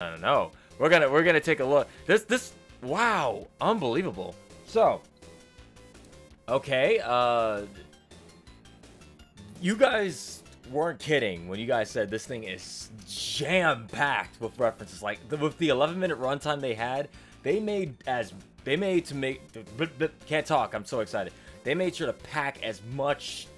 I don't know. We're gonna we're gonna take a look. This this wow, unbelievable. So, okay, uh, you guys weren't kidding when you guys said this thing is jam packed with references. Like the, with the 11 minute runtime they had, they made as they made to make can't talk. I'm so excited. They made sure to pack as much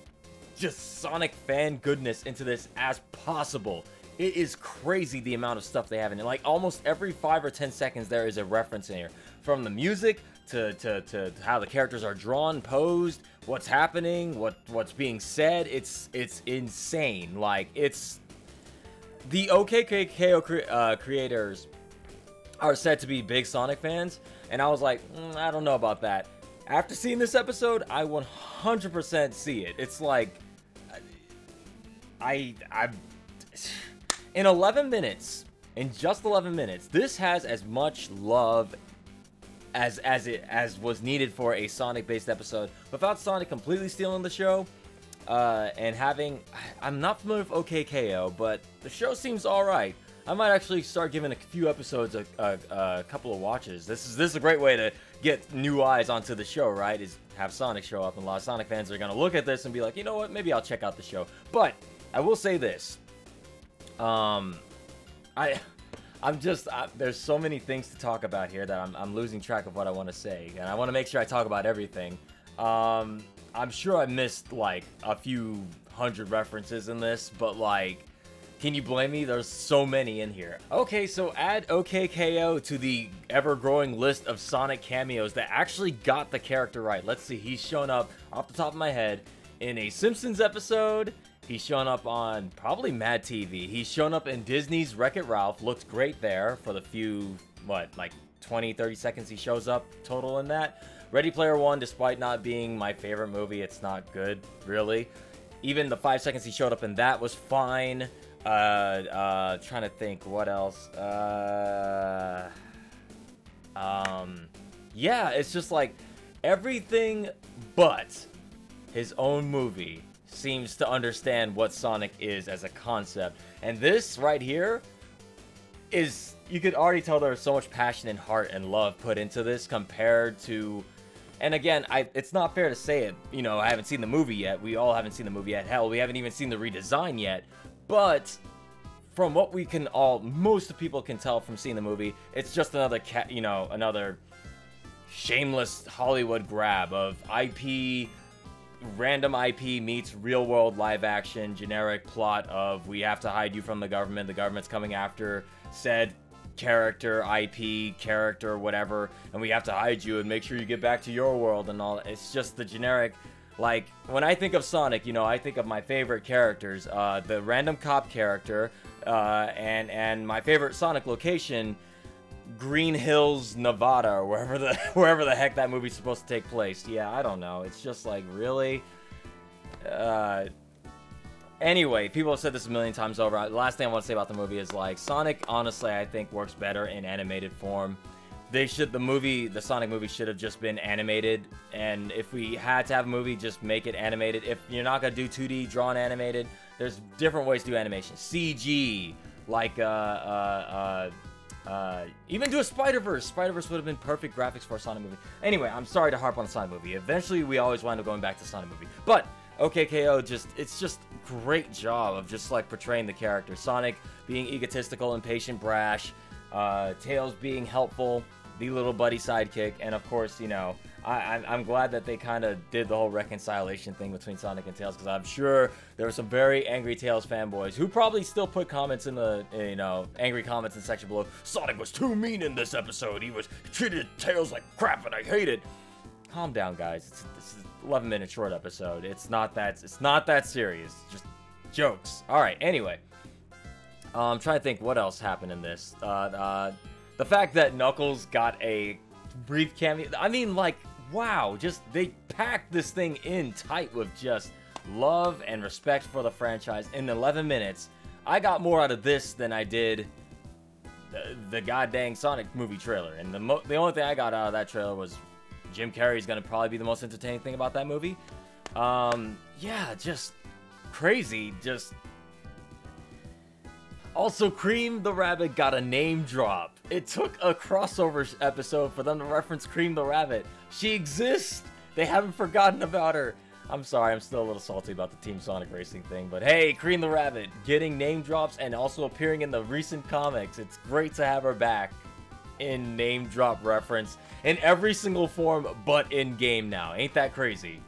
just Sonic fan goodness into this as possible. It is crazy the amount of stuff they have in it. Like almost every five or ten seconds, there is a reference in here. From the music to, to, to how the characters are drawn, posed, what's happening, what what's being said. It's it's insane. Like it's the OKKO cre uh, creators are said to be big Sonic fans, and I was like, mm, I don't know about that. After seeing this episode, I 100% see it. It's like I I in 11 minutes, in just 11 minutes, this has as much love as as it as was needed for a Sonic based episode without Sonic completely stealing the show. Uh, and having, I'm not familiar with OKKO, but the show seems all right. I might actually start giving a few episodes a, a, a, couple of watches. This is this is a great way to get new eyes onto the show, right? Is have Sonic show up, and a lot of Sonic fans are gonna look at this and be like, you know what? Maybe I'll check out the show. But I will say this. Um, I, I'm just, I, there's so many things to talk about here that I'm, I'm losing track of what I want to say. And I want to make sure I talk about everything. Um, I'm sure I missed like a few hundred references in this, but like, can you blame me? There's so many in here. Okay, so add OKKO to the ever-growing list of Sonic cameos that actually got the character right. Let's see, he's shown up off the top of my head in a Simpsons episode, He's shown up on probably Mad TV. He's shown up in Disney's Wreck-It Ralph. Looked great there for the few, what, like 20, 30 seconds he shows up total in that. Ready Player One, despite not being my favorite movie, it's not good, really. Even the five seconds he showed up in that was fine. Uh, uh, trying to think what else. Uh, um, yeah, it's just like everything but his own movie seems to understand what Sonic is as a concept. And this right here is you could already tell there's so much passion and heart and love put into this compared to and again, I it's not fair to say it, you know, I haven't seen the movie yet. We all haven't seen the movie yet. Hell, we haven't even seen the redesign yet. But from what we can all most people can tell from seeing the movie, it's just another cat, you know, another shameless Hollywood grab of IP random IP meets real world live action generic plot of we have to hide you from the government. The government's coming after said character, IP, character, whatever, and we have to hide you and make sure you get back to your world and all. It's just the generic. Like when I think of Sonic, you know, I think of my favorite characters, uh, the random cop character, uh, and and my favorite Sonic location Green Hills, Nevada, or wherever the wherever the heck that movie's supposed to take place. Yeah, I don't know. It's just like really. Uh, anyway, people have said this a million times over. The last thing I want to say about the movie is like Sonic. Honestly, I think works better in animated form. They should the movie, the Sonic movie, should have just been animated. And if we had to have a movie, just make it animated. If you're not gonna do 2D drawn animated, there's different ways to do animation. CG, like uh, uh, uh uh, even do a Spider-Verse. Spider-Verse would have been perfect graphics for a Sonic movie. Anyway, I'm sorry to harp on the Sonic movie. Eventually, we always wind up going back to Sonic movie. But OKKO just, it's just great job of just like portraying the character. Sonic being egotistical, impatient, brash. Uh, Tails being helpful, the little buddy sidekick. And of course, you know, I, I'm glad that they kind of did the whole reconciliation thing between Sonic and Tails because I'm sure there were some very angry Tails fanboys who probably still put comments in the, you know, angry comments in section below. Sonic was too mean in this episode. He was treated Tails like crap and I hate it. Calm down, guys. It's, it's an 11 minute short episode. It's not that, it's not that serious. Just jokes. All right. Anyway, uh, I'm trying to think what else happened in this. Uh, uh, the fact that Knuckles got a brief cameo. I mean, like, wow, just they packed this thing in tight with just love and respect for the franchise in 11 minutes. I got more out of this than I did the, the goddamn Sonic movie trailer. And the, the only thing I got out of that trailer was Jim Carrey's going to probably be the most entertaining thing about that movie. Um, yeah, just crazy. Just Also, Cream the Rabbit got a name drop. It took a crossover episode for them to reference Cream the Rabbit. She exists! They haven't forgotten about her. I'm sorry, I'm still a little salty about the Team Sonic Racing thing, but hey, Cream the Rabbit getting name drops and also appearing in the recent comics. It's great to have her back in name drop reference in every single form but in game now. Ain't that crazy?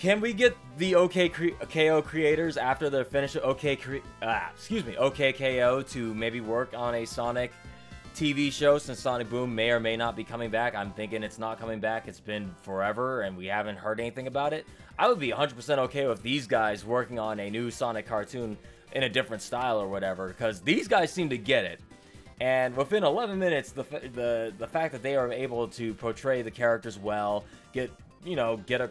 Can we get the OKKO creators after the finish of OK ah, excuse me, OKKO to maybe work on a Sonic TV show since Sonic Boom may or may not be coming back? I'm thinking it's not coming back. It's been forever and we haven't heard anything about it. I would be 100% okay with these guys working on a new Sonic cartoon in a different style or whatever because these guys seem to get it. And within 11 minutes, the the the fact that they are able to portray the characters well, get you know, get a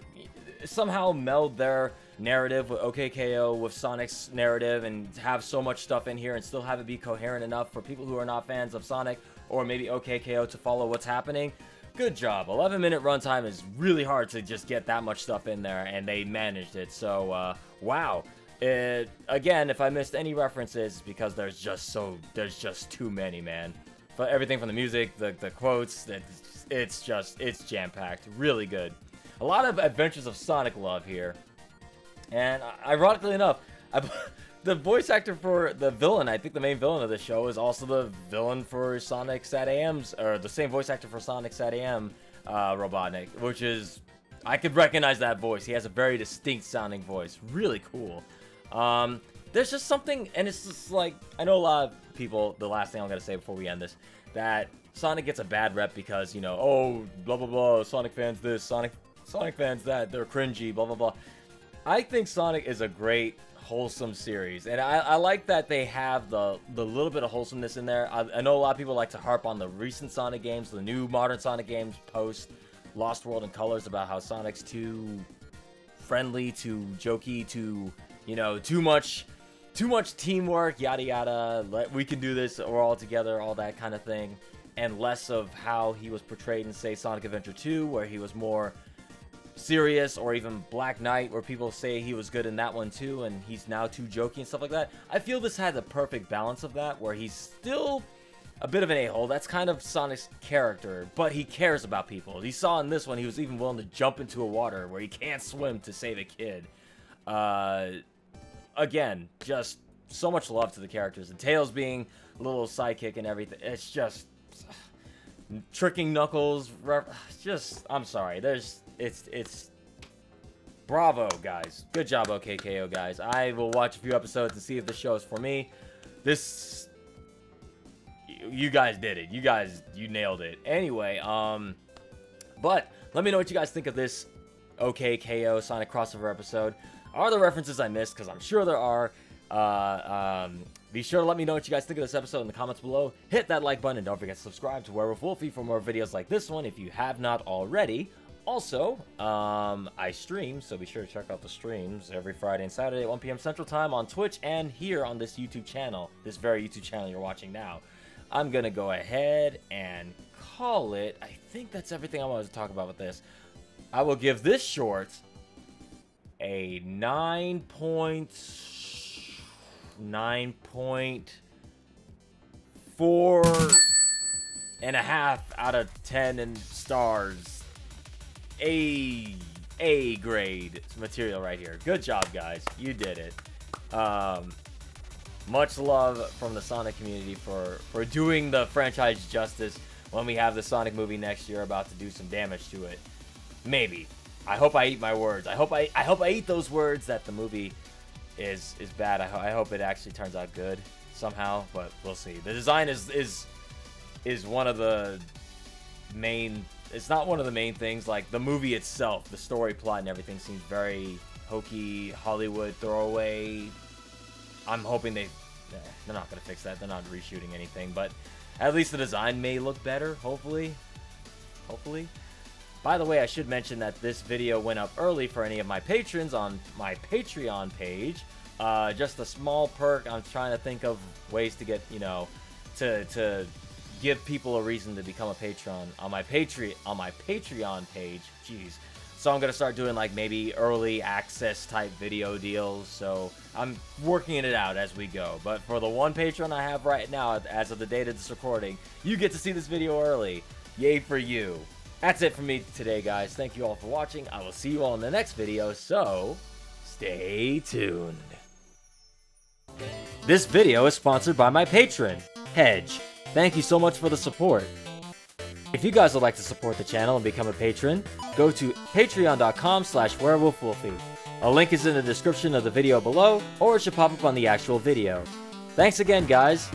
somehow meld their narrative with OKKO with Sonic's narrative and have so much stuff in here and still have it be coherent enough for people who are not fans of Sonic or maybe OKKO to follow what's happening. Good job. 11 minute runtime is really hard to just get that much stuff in there and they managed it. So, uh, wow. It, again, if I missed any references, because there's just so, there's just too many, man. But everything from the music, the, the quotes, it's, it's just, it's jam-packed. Really good. A lot of Adventures of Sonic love here. And ironically enough, I, the voice actor for the villain, I think the main villain of the show, is also the villain for Sonic SatAM's, or the same voice actor for Sonic SatAM uh, Robotnik, which is, I could recognize that voice. He has a very distinct sounding voice. Really cool. Um, there's just something, and it's just like, I know a lot of people, the last thing I'm going to say before we end this, that Sonic gets a bad rep because, you know, oh, blah, blah, blah, Sonic fans this, Sonic, Sonic fans that, they're cringy, blah, blah, blah. I think Sonic is a great, wholesome series, and I, I like that they have the, the little bit of wholesomeness in there. I, I know a lot of people like to harp on the recent Sonic games, the new modern Sonic games post Lost World and Colors about how Sonic's too friendly, too jokey, too you know, too much, too much teamwork, yada yada. Let, we can do this. We're all together, all that kind of thing, and less of how he was portrayed in say Sonic Adventure 2, where he was more serious, or even Black Knight, where people say he was good in that one too, and he's now too jokey and stuff like that. I feel this had the perfect balance of that, where he's still a bit of an a-hole. That's kind of Sonic's character, but he cares about people. He saw in this one he was even willing to jump into a water where he can't swim to save a kid. Uh, again, just so much love to the characters. And Tails being a little sidekick and everything. It's just tricking Knuckles. Just I'm sorry. There's it's it's bravo guys. Good job OKKO guys. I will watch a few episodes and see if the show is for me. This you guys did it. You guys you nailed it. Anyway, um but let me know what you guys think of this OKKO Sonic crossover episode. Are there references I missed? Because I'm sure there are. Uh, um, be sure to let me know what you guys think of this episode in the comments below. Hit that like button and don't forget to subscribe to Werewoof Wolfie for more videos like this one if you have not already. Also, um, I stream, so be sure to check out the streams every Friday and Saturday at 1 p.m. Central Time on Twitch and here on this YouTube channel, this very YouTube channel you're watching now. I'm going to go ahead and call it. I think that's everything I wanted to talk about with this. I will give this short a 9 point 9 point 4 and a half out of 10 and stars a a grade material right here good job guys you did it um much love from the sonic community for for doing the franchise justice when we have the sonic movie next year about to do some damage to it maybe I hope I eat my words. I hope I I hope I eat those words that the movie is is bad. I, ho I hope it actually turns out good somehow, but we'll see. The design is is is one of the main. It's not one of the main things. Like the movie itself, the story plot and everything seems very hokey Hollywood throwaway. I'm hoping they eh, they're not gonna fix that. They're not reshooting anything, but at least the design may look better. Hopefully, hopefully. By the way, I should mention that this video went up early for any of my patrons on my Patreon page. Uh, just a small perk. I'm trying to think of ways to get, you know, to, to give people a reason to become a patron on my Patreon on my Patreon page. Jeez. So I'm gonna start doing like maybe early access type video deals. So I'm working it out as we go. But for the one patron I have right now, as of the date of this recording, you get to see this video early. Yay for you. That's it for me today, guys. Thank you all for watching. I will see you all in the next video, so stay tuned. This video is sponsored by my patron, Hedge. Thank you so much for the support. If you guys would like to support the channel and become a patron, go to patreon.com slash werewoofwolfie. A link is in the description of the video below, or it should pop up on the actual video. Thanks again, guys.